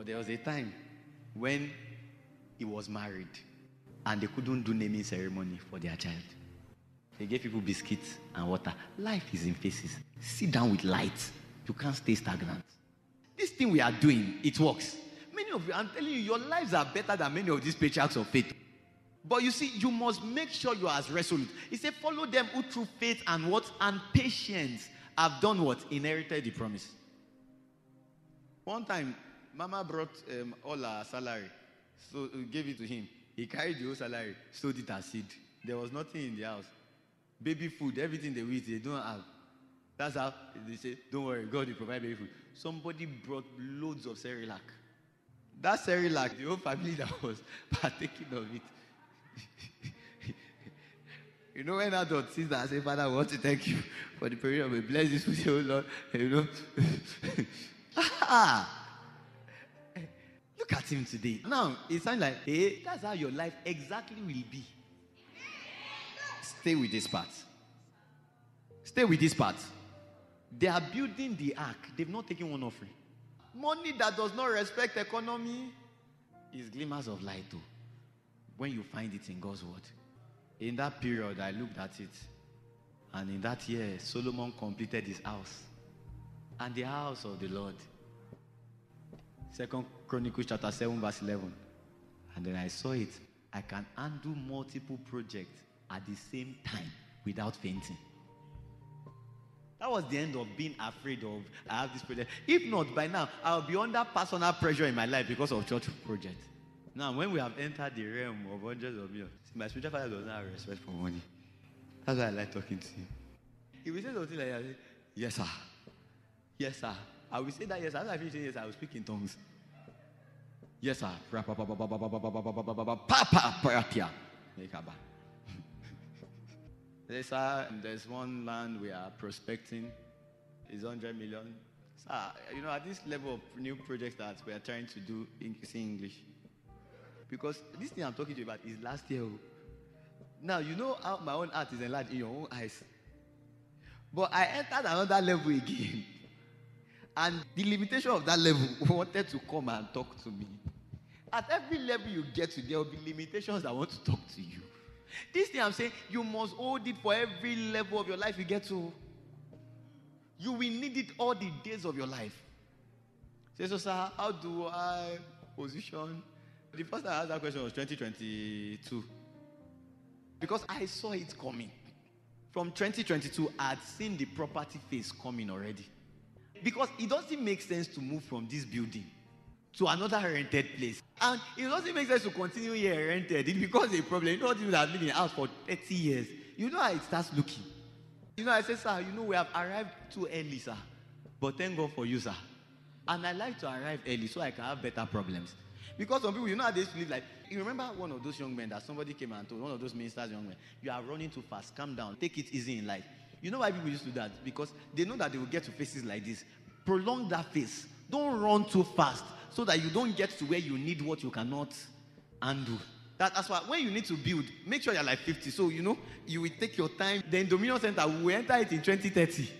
But there was a time when he was married and they couldn't do naming ceremony for their child. They gave people biscuits and water. Life is in phases. Sit down with light. You can't stay stagnant. This thing we are doing, it works. Many of you, I'm telling you, your lives are better than many of these patriarchs of faith. But you see, you must make sure you are as resolute. He said, follow them who through faith and what? And patience have done what? Inherited the promise. One time, Mama brought um, all her salary, so uh, gave it to him. He carried the whole salary, sowed it as seed. There was nothing in the house. Baby food, everything they eat, they don't have. That's how they say, don't worry, God will provide baby food. Somebody brought loads of Cerelac. That Cerelac, the whole family that was partaking of it. you know, when adult sees that, I say, Father, I want to thank you for the period of bless this food, oh Lord. You know. Look at him today. Now, it sounds like, hey, that's how your life exactly will be. Stay with this part. Stay with this part. They are building the ark. They've not taken one offering. Money that does not respect economy is glimmers of light too. When you find it in God's word. In that period, I looked at it. And in that year, Solomon completed his house. And the house of the Lord. Second Chronicles chapter 7, verse 11. And then I saw it. I can undo multiple projects at the same time without fainting. That was the end of being afraid of I have this project. If not, by now I'll be under personal pressure in my life because of church project. Now, when we have entered the realm of hundreds of millions, my spiritual father does not have respect for money. That's why I like talking to him. If we say something like that, yes, sir. Yes, sir. I will say that yes. After I finish saying yes, I will speak in tongues. Yes, sir. Yes, sir. There's one land we are prospecting. It's 100 million. Sir, you know, at this level of new projects that we are trying to do in English, because this thing I'm talking to you about is last year. Now, you know how my own art is enlarged in your own eyes. But I entered another level again. And the limitation of that level wanted to come and talk to me. At every level you get to, there will be limitations that want to talk to you. This thing I'm saying, you must hold it for every level of your life you get to. You will need it all the days of your life. Say, so, sir, how do I position? The first time I asked that question was 2022. Because I saw it coming. From 2022, I had seen the property phase coming already. Because it doesn't make sense to move from this building to another rented place. And it doesn't make sense to continue here rented. It becomes a problem. You know people have been in the house for 30 years. You know how it starts looking. You know, I said, sir, you know, we have arrived too early, sir. But thank God for you, sir. And I like to arrive early so I can have better problems. Because some people, you know how they used to live like, you remember one of those young men that somebody came and told, one of those ministers, young men, you are running too fast, calm down, take it easy in life. You know why people used to do that? Because they know that they will get to faces like this. Prolong that face. Don't run too fast so that you don't get to where you need what you cannot undo. That, that's why when you need to build, make sure you're like 50. So, you know, you will take your time. Then Dominion Center, we will enter it in 2030.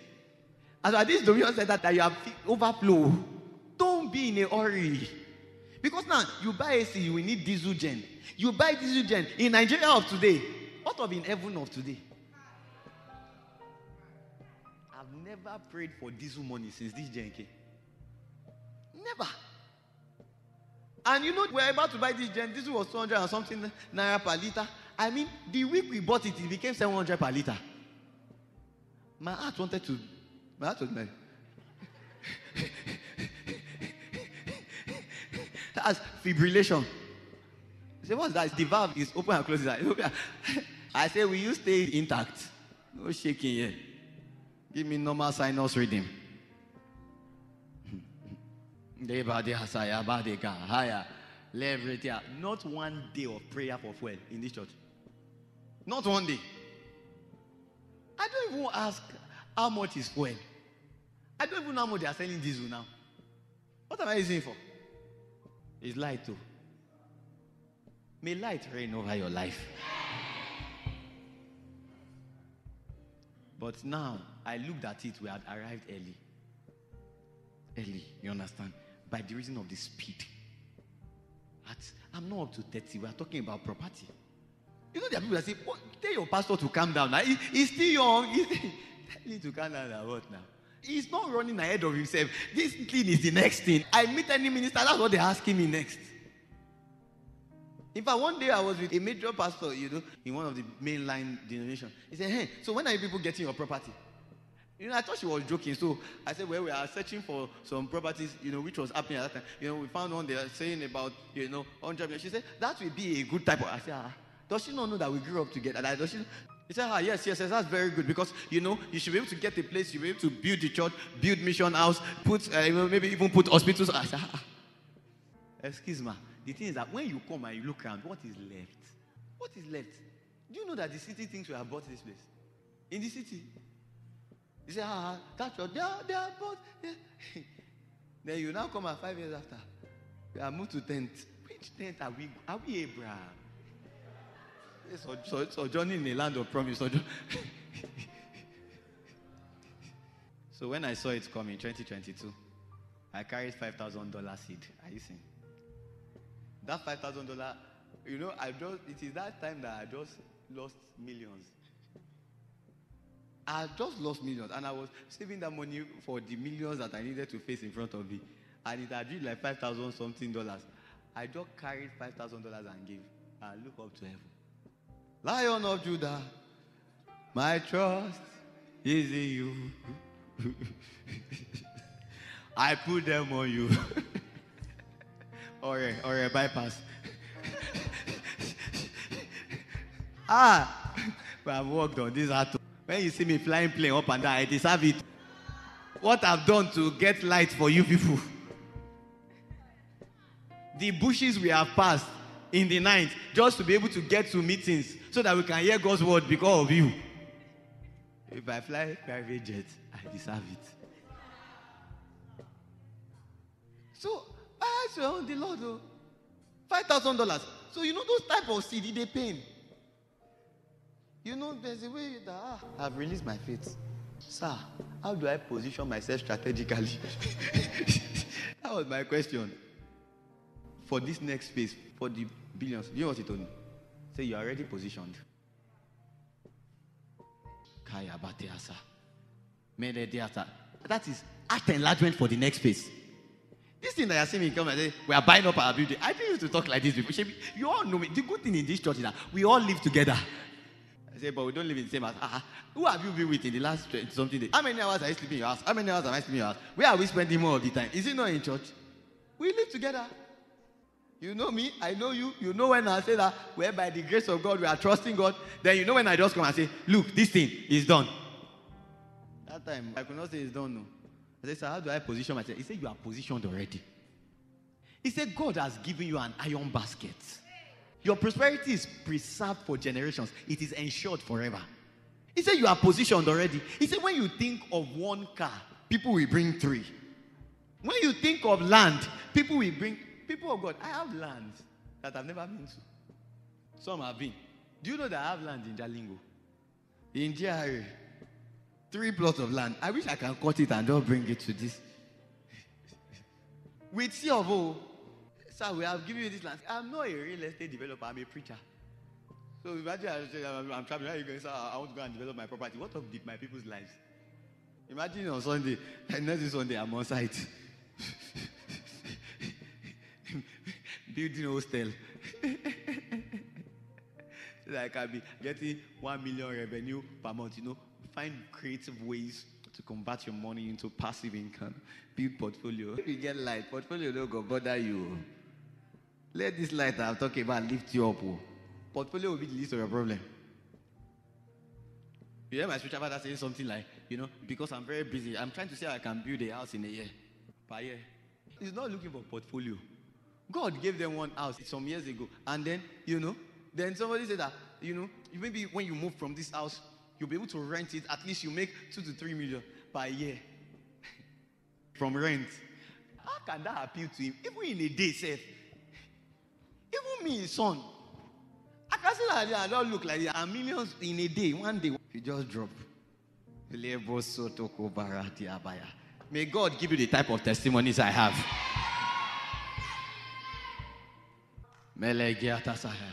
As for this Dominion Center that you have overflow, don't be in a hurry. Because now, you buy AC, you will need diesel gen. You buy diesel gen. In Nigeria of today, what of in heaven of today? Never prayed for diesel money since this came. Never. And you know, we are about to buy this gen. This was 200 and something naira per liter. I mean, the week we bought it, it became 700 per liter. My heart wanted to, my heart was like, that's fibrillation. I say, what's that? The valve is open and closing. I say, will you stay intact? No shaking here. Give me normal sinus reading. Not one day of prayer for fuel in this church. Not one day. I don't even ask how much is fuel. I don't even know how much they are selling diesel now. What am I using for? It's light too. May light reign over your life. But now I looked at it, we had arrived early. Early, you understand? by the reason of the speed. At, I'm not up to 30. We are talking about property. You know, there are people that say, oh, tell your pastor to calm down. Now, he, he's still young. He's, tell him to calm down. What now? He's not running ahead of himself. This thing is the next thing. I meet any minister, that's what they're asking me next. In fact, one day I was with a major pastor, you know, in one of the mainline denominations. He said, Hey, so when are you people getting your property? You know, I thought she was joking. So I said, Well, we are searching for some properties, you know, which was happening at that time. You know, we found one there saying about, you know, 100 million. She said, That will be a good type of. I said, ah, Does she not know that we grew up together? Does she? He said, Ah, yes, yes, yes, that's very good because, you know, you should be able to get a place, you'll be able to build the church, build mission house, put, uh, maybe even put hospitals. I said, ah, Excuse me. The thing is that when you come and you look around, what is left? What is left? Do you know that the city thinks we have bought this place? In the city. You say, ah, that's your, they are, they are bought. Then you now come at five years after. We are moved to tent. Which tent are we? Are we Abraham? So, so, so Johnny in the land of promise. So, so when I saw it coming, 2022, I carried $5,000 seed. Are you seeing? That five thousand dollar, you know, I just it is that time that I just lost millions. I just lost millions, and I was saving that money for the millions that I needed to face in front of me, and it had like five thousand something dollars. I just carried five thousand dollars and gave. I look up to heaven. Lion of Judah, my trust is in you. I put them on you. or a, or a bypass. ah, but I've worked on this hard. When you see me flying plane up and down, I deserve it. What I've done to get light for you people. The bushes we have passed in the night just to be able to get to meetings so that we can hear God's word because of you. If I fly private jet, I deserve it. So I swear on the Lord, oh. Five thousand dollars. So you know those type of CD they pay. You know, there's a way that ah, I've released my faith. Sir, how do I position myself strategically? that was my question. For this next phase, for the billions. You know what he told me? Say you're already positioned. That is art enlargement for the next phase. This thing that you're seeing me come and say, we are buying up our building. I think used to talk like this before. You all know me. The good thing in this church is that we all live together. I say, but we don't live in the same house. Uh-huh. Who have you been with in the last 20 something days? How many hours are you sleeping in your house? How many hours am I sleeping in your house? Where are we spending more of the time? Is it not in church? We live together. You know me, I know you. You know when I say that, where by the grace of God we are trusting God. Then you know when I just come and say, look, this thing is done. That time, I could not say it's done, no. I said, Sir, how do I position myself? He said, You are positioned already. He said, God has given you an iron basket. Your prosperity is preserved for generations, it is ensured forever. He said, You are positioned already. He said, When you think of one car, people will bring three. When you think of land, people will bring. People of God, I have land that I've never been to. Some have been. Do you know that I have land in Jalingo? In GRA. Three plots of land. I wish I can cut it and just bring it to this. With C of O, sir, we have given you this land. I'm not a real estate developer, I'm a preacher. So imagine I say, I'm, I'm traveling, you going, sir, ah, I want to go and develop my property. What of my people's lives? Imagine on Sunday, and next Sunday, I'm on site. Building hostel. so that I can be getting one million revenue per month, you know, Find creative ways to convert your money into passive income. Build portfolio. If you get light, portfolio don't go bother you. Let this light I'm talking about lift you up. Oh. Portfolio will be the least of your problem. You hear my spiritual father saying something like, you know, because I'm very busy, I'm trying to say I can build a house in a year, per year. He's not looking for portfolio. God gave them one house some years ago, and then, you know, then somebody said that, you know, maybe when you move from this house you'll be able to rent it. At least you make two to three million per year from rent. How can that appeal to him? Even in a day, safe. Even me, son. I can say that I don't look like that. And millions in a day, one day, you just drop. May God give you the type of testimonies I have. Melegiata Saha.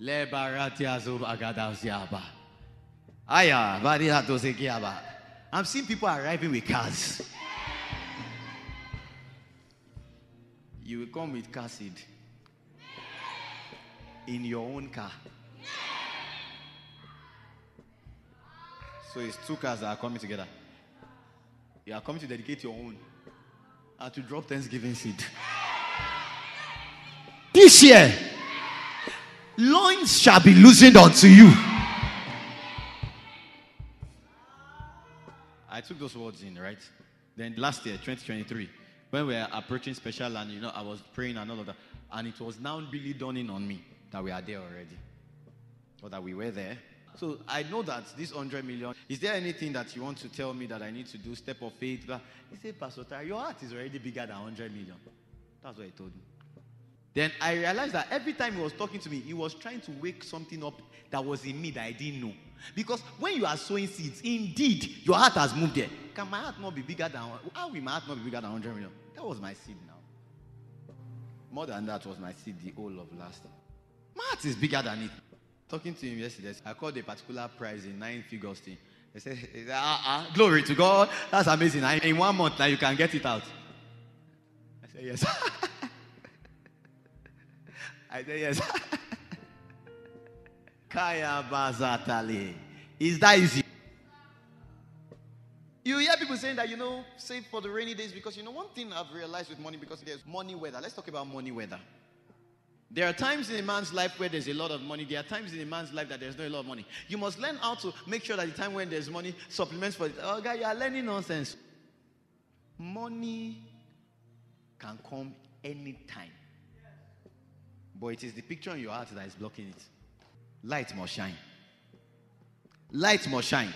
Lebarati Azub Agadaziaba. Aya. I'm seeing people arriving with cars. You will come with car seed in your own car. So it's two cars that are coming together. You are coming to dedicate your own and to drop Thanksgiving seed. This year, loins shall be loosened unto you. Took those words in, right? Then last year, 2023, when we were approaching special land, you know, I was praying and all of that, and it was now really dawning on me that we are there already. Or that we were there. So I know that this 100 million, is there anything that you want to tell me that I need to do, step of faith? He said, Pastor your heart is already bigger than 100 million. That's what he told me. Then I realized that every time he was talking to me, he was trying to wake something up that was in me that I didn't know. Because when you are sowing seeds, indeed, your heart has moved there. Can my heart not be bigger than, how will my heart not be bigger than 100 million? That was my seed now. More than that was my seed the whole of last year. My heart is bigger than it. Talking to him yesterday, I called a particular price in nine figures thing. They said, ah, ah, glory to God. That's amazing. In one month now you can get it out. I said, yes. I said, yes. Kaya bazatali. Is that easy? You hear people saying that, you know, save for the rainy days because, you know, one thing I've realized with money because there's money weather. Let's talk about money weather. There are times in a man's life where there's a lot of money. There are times in a man's life that there's not a lot of money. You must learn how to make sure that the time when there's money supplements for it. Oh, guy, you are learning nonsense. Money can come anytime. But it is the picture in your heart that is blocking it. Light must shine. Light must shine.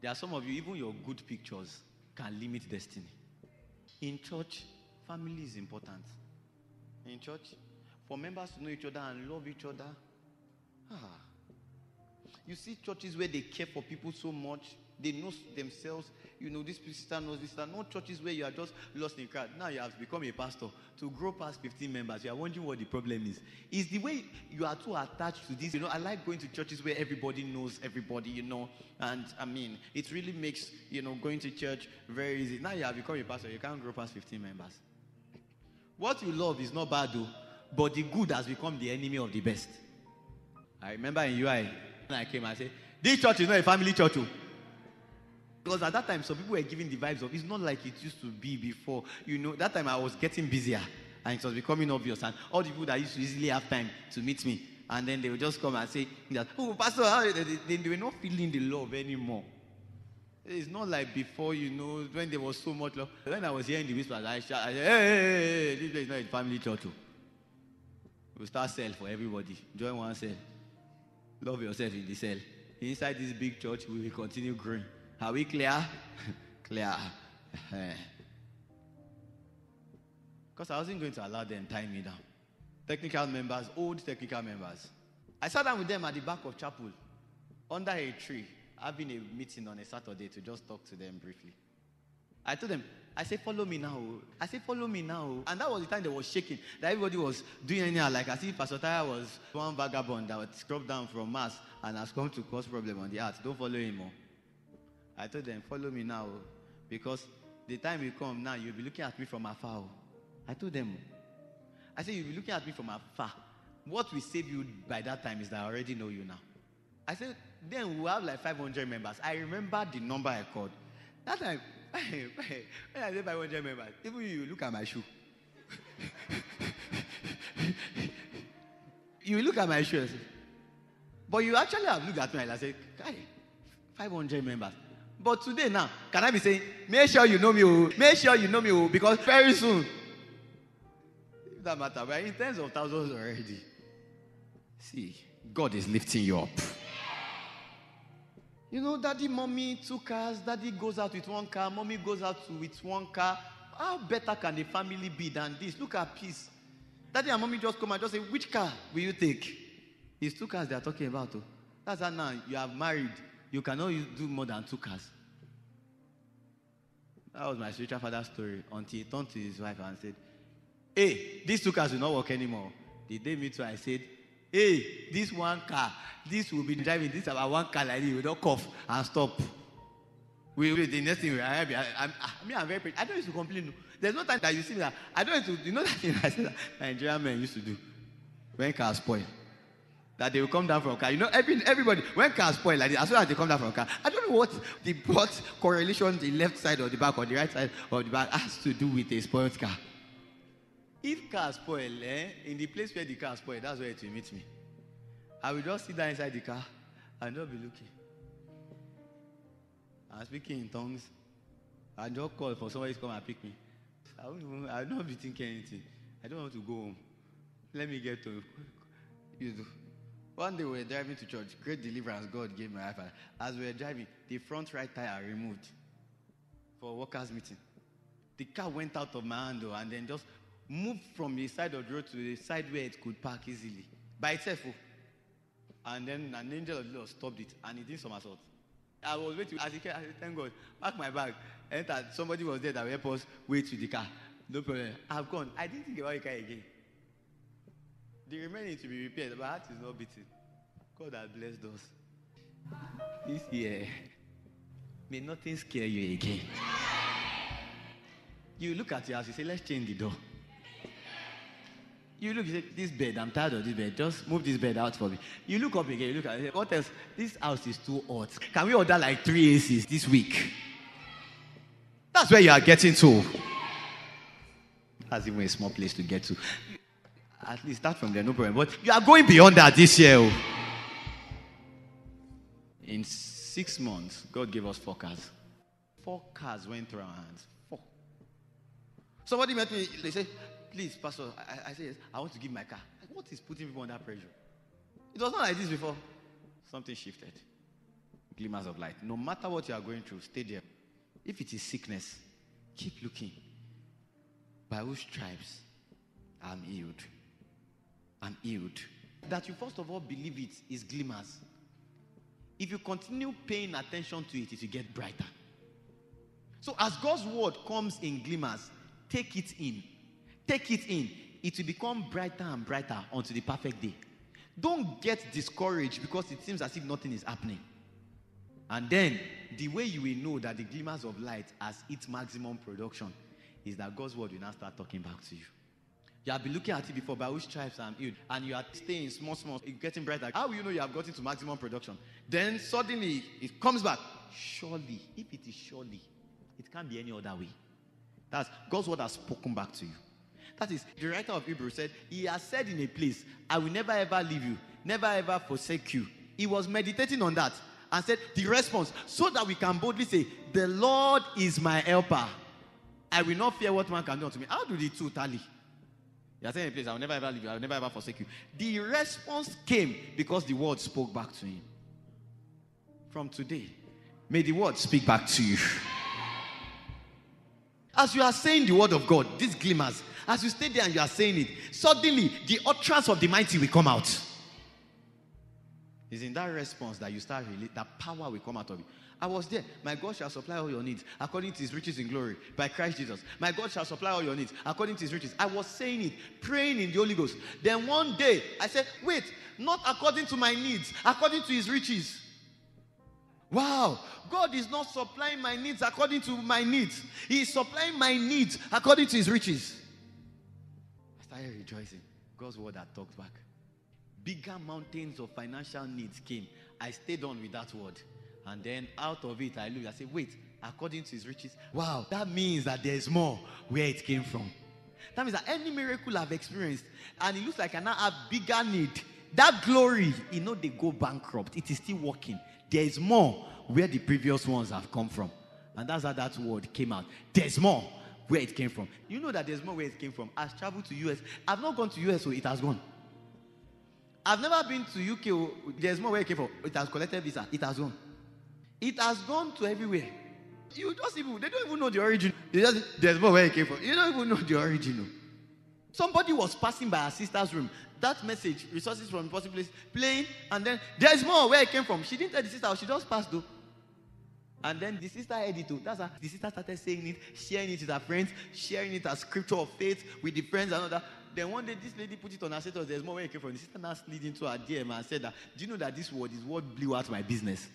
There are some of you, even your good pictures can limit destiny. In church, family is important. In church, for members to know each other and love each other. Ah. You see churches where they care for people so much, they know themselves. You know, this sister knows this. There no churches where you are just lost in crowd. Now you have become a pastor. To grow past 15 members, you are wondering what the problem is. Is the way you are too attached to this. You know, I like going to churches where everybody knows everybody, you know. And I mean, it really makes, you know, going to church very easy. Now you have become a pastor, you can't grow past 15 members. What you love is not bad though, but the good has become the enemy of the best. I remember in UI, when I came, I said, This church is not a family church. Oh. Because at that time, some people were giving the vibes of it's not like it used to be before. You know, that time I was getting busier and it was becoming obvious. And all the people that used to easily have time to meet me, and then they would just come and say oh, Pastor, they, they, were not feeling the love anymore. It's not like before, you know, when there was so much love. When I was hearing the whispers, I said, hey, hey, hey, this place is not a family church. Oh. We'll start cell for everybody. Join one cell. Love yourself in the cell. Inside this big church, we will continue growing. Are we clear? clear. Because I wasn't going to allow them tie me down. Technical members, old technical members. I sat down with them at the back of chapel under a tree, having a meeting on a Saturday to just talk to them briefly. I told them, I said, follow me now. I said, follow me now. And that was the time they was shaking. That everybody was doing anyhow, like as if Pastor Taya was one vagabond that was scrubbed down from Mars and has come to cause problem on the earth. Don't follow him more. I told them, follow me now. Oh. Because the time will come now, you'll be looking at me from afar. Oh. I told them, oh. I said, you'll be looking at me from afar. What will save you by that time is that I already know you now. I said, then we'll have like 500 members. I remember the number I called. That time, when I say 500 members, even you look at my shoe. you look at my shoe but you actually have looked at me and I said, 500 members. But today now, can I be saying, make sure you know me, oh. make sure you know me, oh, because very soon, if that matter, we're in tens of thousands already. See, God is lifting you up. You know, daddy, mommy, two cars, daddy goes out with one car, mommy goes out with one car. How better can a family be than this? Look at peace. Daddy and mommy just come and just say, which car will you take? It's two cars they are talking about. Oh. That's how now you have married. You cannot do more than two cars. That was my spiritual father's story until he turned to his wife and said, Hey, these two cars will not work anymore. The day me too, I said, Hey, this one car, this will be driving. This about one car like this, we don't cough and stop. We, we the next thing I, I, I, mean, I'm very. Pretty. I don't used to complain. There's no time that you see that I don't used to. You know that thing I said that Nigerian men used to do when cars spoil. That they will come down from car. You know, every, everybody, when cars spoil like this, as soon as they come down from car, I don't know what the what correlation the left side or the back or the right side or the back has to do with a spoiled car. If car spoil, eh, in the place where the car spoil, that's where it will meet me. I will just sit down inside the car and not be looking. I'm speaking in tongues. I just call for somebody to come and pick me. I won't, even, I will not be thinking anything. I don't want to go home. Let me get to you. One day we were driving to church. Great deliverance God gave my life. As we were driving, the front right tire removed for workers' meeting. The car went out of my hand oh, and then just moved from the side of the road to the side where it could park easily by itself. Oh. And then an angel of the Lord stopped it and it did somersault. I was waiting as he came. I said, Thank God. Pack my bag. Entered. Somebody was there that will help us wait to the car. No problem. I've gone. I didn't think about the car again. The remaining to be repaired. My heart is not beating. God has blessed us. This year, may nothing scare you again. You look at your house, you say, Let's change the door. You look, you say, this bed, I'm tired of this bed. Just move this bed out for me. You look up again, you look at it. What else? This house is too hot. Can we order like three ACs this week? That's where you are getting to. That's even a small place to get to. At least start from there, no problem. But you are going beyond that this year. Oh. In six months, God gave us four cars. Four cars went through our hands. Four. Somebody met me, they say, please, Pastor, I, I say yes. I want to give my car. What is putting people under pressure? It was not like this before. Something shifted. Glimmers of light. No matter what you are going through, stay there. If it is sickness, keep looking. By whose stripes I'm healed. I'm healed. That you first of all believe it is glimmers. If you continue paying attention to it, it will get brighter. So as God's word comes in glimmers, take it in Take it in. It will become brighter and brighter until the perfect day. Don't get discouraged because it seems as if nothing is happening. And then the way you will know that the glimmers of light has its maximum production is that God's word will now start talking back to you. You have been looking at it before, by which tribes I'm healed, and you are staying small, small, getting brighter. How will you know you have gotten to maximum production? Then suddenly it comes back. Surely, if it is surely, it can't be any other way. That's God's word has spoken back to you. That is, the writer of Hebrews said, He has said in a place, I will never ever leave you, never ever forsake you. He was meditating on that and said, The response, so that we can boldly say, The Lord is my helper. I will not fear what man can do unto me. How do the two tally? You are saying in a place, I will never ever leave you, I will never ever forsake you. The response came because the word spoke back to him. From today, may the word speak back to you. As you are saying the word of God, these glimmers, as you stay there and you are saying it, suddenly the utterance of the mighty will come out. It's in that response that you start that power will come out of you. I was there. My God shall supply all your needs according to his riches in glory by Christ Jesus. My God shall supply all your needs according to his riches. I was saying it, praying in the Holy Ghost. Then one day I said, Wait, not according to my needs, according to his riches. Wow, God is not supplying my needs according to my needs, He is supplying my needs according to His riches I started rejoicing. God's word had talked back. Bigger mountains of financial needs came. I stayed on with that word. And then out of it, I looked. I said, wait, according to his riches. Wow, that means that there's more where it came from. That means that any miracle I've experienced, and it looks like I now have bigger need. That glory, you know, they go bankrupt. It is still working. There is more where the previous ones have come from. And that's how that word came out. There's more where it came from. You know that there's more where it came from. I've traveled to US. I've not gone to US, so oh, it has gone. I've never been to UK. Oh, there's more where it came from. It has collected visa. It has gone. It has gone to everywhere. You just even they don't even know the origin. Just, there's more where it came from. You don't even know the origin. Somebody was passing by her sister's room. That message, resources from possible place, playing, and then there's more where it came from. She didn't tell the sister. She just passed though. And then the sister heard it too. That's how the sister started saying it, sharing it with her friends, sharing it as scripture of faith with the friends and all that. Then one day this lady put it on her status. There's more where it came from. The sister now slid into her DM and said that, Do you know that this word is what blew out my business?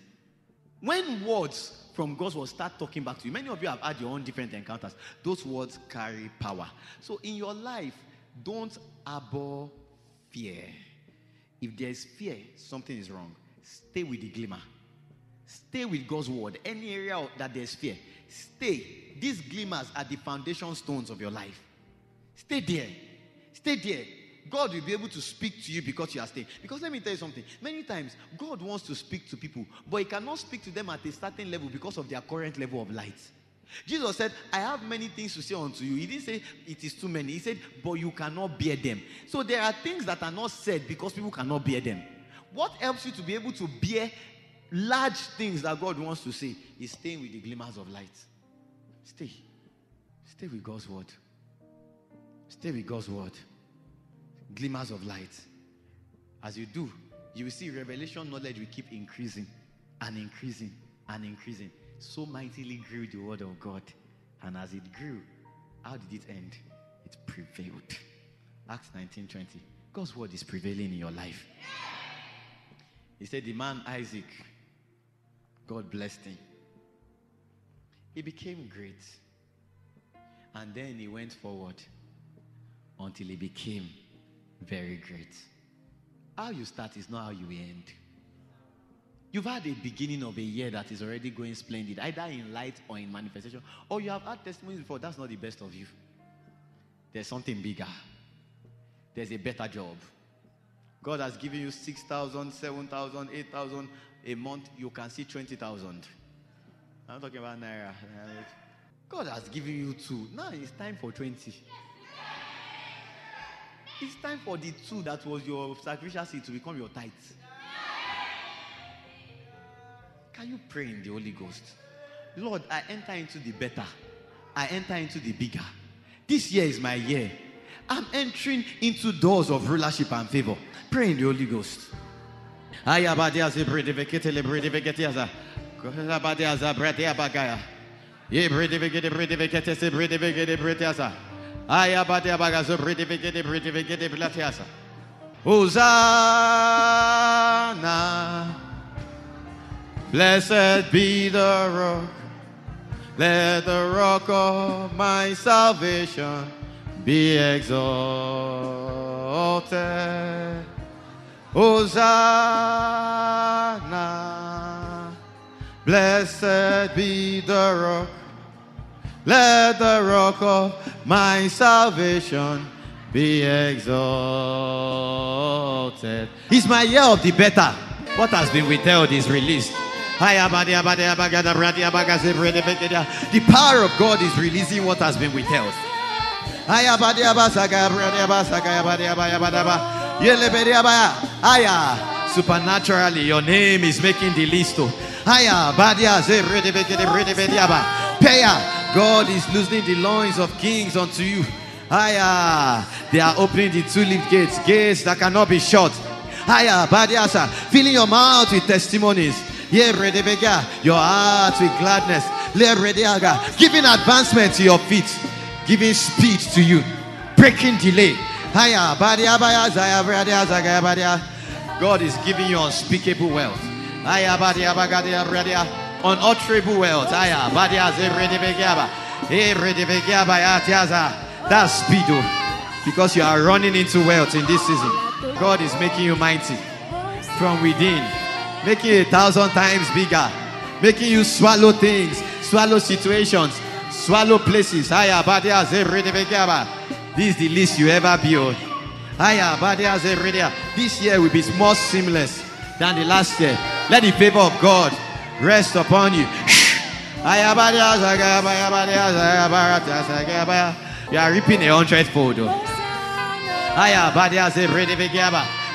When words from God's word start talking back to you, many of you have had your own different encounters. Those words carry power. So in your life, don't abhor fear. If there is fear, something is wrong. Stay with the glimmer. Stay with God's word. Any area that there's fear, stay. These glimmers are the foundation stones of your life. Stay there. Stay there. God will be able to speak to you because you are staying. Because let me tell you something. Many times, God wants to speak to people, but He cannot speak to them at a certain level because of their current level of light. Jesus said, I have many things to say unto you. He didn't say it is too many. He said, but you cannot bear them. So there are things that are not said because people cannot bear them. What helps you to be able to bear large things that God wants to say is staying with the glimmers of light. Stay. Stay with God's word. Stay with God's word. Glimmers of light. As you do, you will see revelation knowledge will keep increasing and increasing and increasing. So mightily grew the word of God. And as it grew, how did it end? It prevailed. Acts 19 20. God's word is prevailing in your life. He said, The man Isaac God blessed him. He became great. And then he went forward until he became very great. How you start is not how you end. You've had a beginning of a year that is already going splendid, either in light or in manifestation, or you have had testimonies before. That's not the best of you. There's something bigger, there's a better job. God has given you 6,000, 7,000, 8,000, a month, you can see 20,000. I'm talking about Naira. God has given you two. Now it's time for 20. It's time for the two that was your sacrificial seed to become your tithe. Can you pray in the Holy Ghost? Lord, I enter into the better. I enter into the bigger. This year is my year. I'm entering into doors of rulership and favor. Pray in the Holy Ghost. Ayabadia Hosanna. Blessed be the rock. Let the rock of my salvation be exalted. Hosanna. Blessed be the rock. Let the rock of my salvation be exalted. He's my year of the better. What has been withheld is released. The power of God is releasing what has been withheld. Supernaturally, your name is making the list. Oh. Paya. God is loosening the loins of kings unto you. Aya. They are opening the tulip gates, gates that cannot be shut. Aya. Badiasa. Filling your mouth with testimonies. Your heart with gladness. Giving advancement to your feet. Giving speed to you. Breaking delay. God is giving you unspeakable wealth. Unutterable wealth. Ah, eh, eh, ah, ah. That's speed. Oh. Because you are running into wealth in this season. God is making you mighty from within, making you a thousand times bigger, making you swallow things, swallow situations, swallow places. Eh, this is the least you ever build. This year will be more seamless than the last year. Let the favor of God rest upon you. You are reaping a hundredfold. Oh.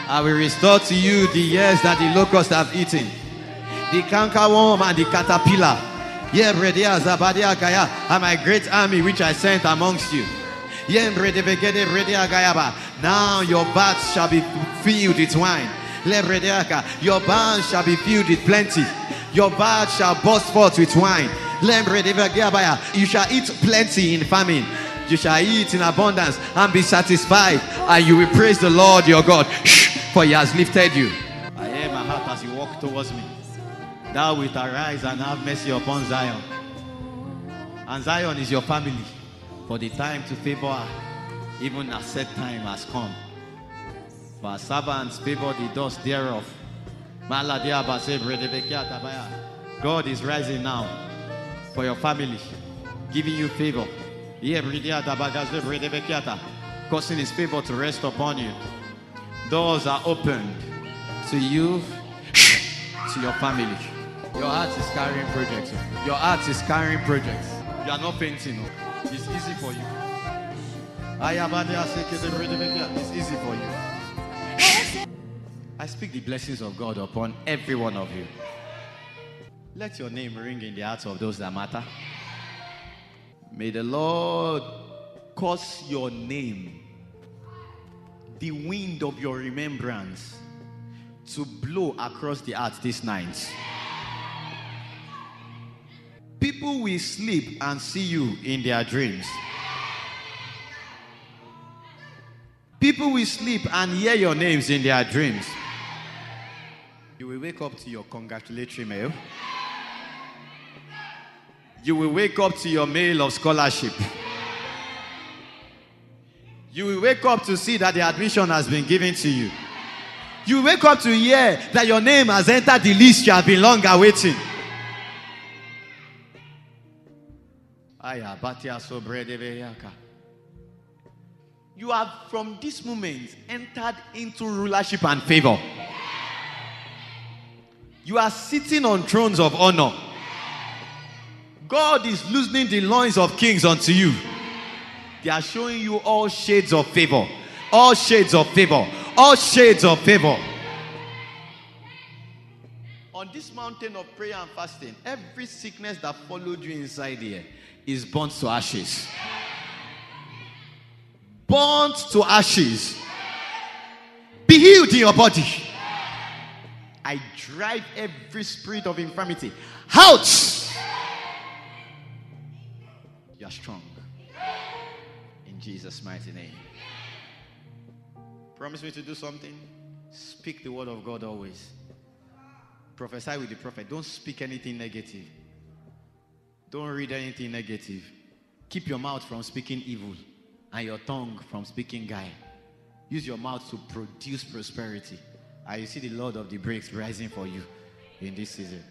I will restore to you the years that the locusts have eaten, the cankerworm and the caterpillar. And my great army which I sent amongst you. Now your vats shall be filled with wine. Your barns shall be filled with plenty. Your vats shall burst forth with wine. You shall eat plenty in famine. You shall eat in abundance and be satisfied, and you will praise the Lord your God, for he has lifted you. I hear my heart as you walk towards me. Thou wilt arise and have mercy upon Zion. And Zion is your family. For the time to favor even a set time has come. For servants favor the dust thereof. God is rising now for your family, giving you favor. Causing his favor to rest upon you. Doors are opened to you, to your family. Your heart is carrying projects. Your heart is carrying projects. You are not fainting. Oh. It's easy for you. It's easy for you. I speak the blessings of God upon every one of you. Let your name ring in the hearts of those that matter. May the Lord cause your name, the wind of your remembrance, to blow across the earth this night. People will sleep and see you in their dreams. People will sleep and hear your names in their dreams. Will wake up to your congratulatory mail. You will wake up to your mail of scholarship. You will wake up to see that the admission has been given to you. You wake up to hear that your name has entered the list you have been long awaiting. You have from this moment entered into rulership and favor. You are sitting on thrones of honor. God is loosening the loins of kings unto you. They are showing you all shades of favor. All shades of favor. All shades of favor. On this mountain of prayer and fasting, every sickness that followed you inside here is burnt to ashes. Burnt to ashes. Be healed in your body. I drive every spirit of infirmity out. You are strong. In Jesus' mighty name. Promise me to do something? Speak the word of God always. Prophesy with the prophet. Don't speak anything negative. Don't read anything negative. Keep your mouth from speaking evil and your tongue from speaking guile. Use your mouth to produce prosperity. And you see the Lord of the breaks rising for you in this season.